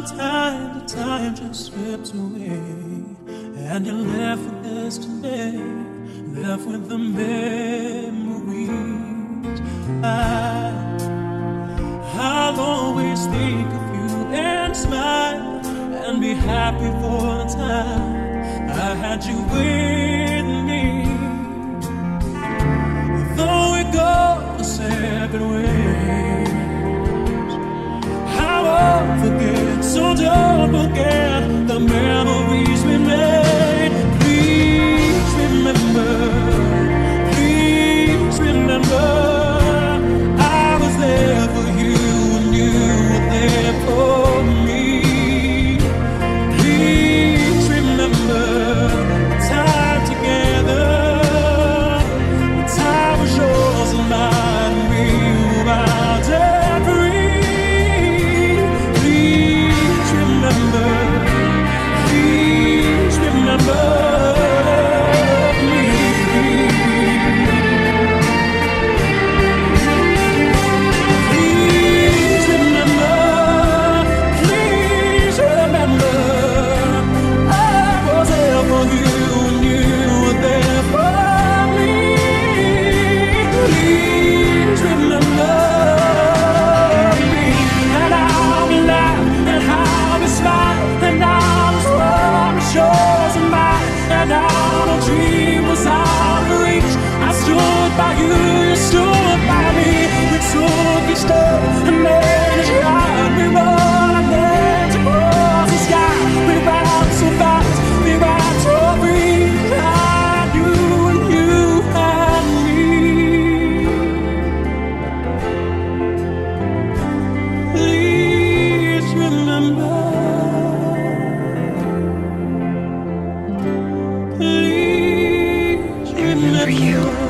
from time to time just slips away. And you left with us today, left with the memories. I, I'll always think of you and smile and be happy for a time. I had you with me. Though it goes separate. again. for you.